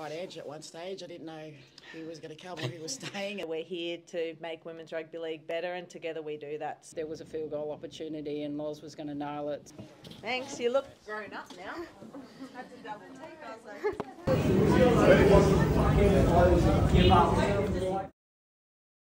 right edge at one stage. I didn't know who was going to come or who was staying. We're here to make Women's Rugby League better, and together we do that. There was a field goal opportunity, and Loz was going to nail it. Thanks, you look grown up now. Double take, I was like.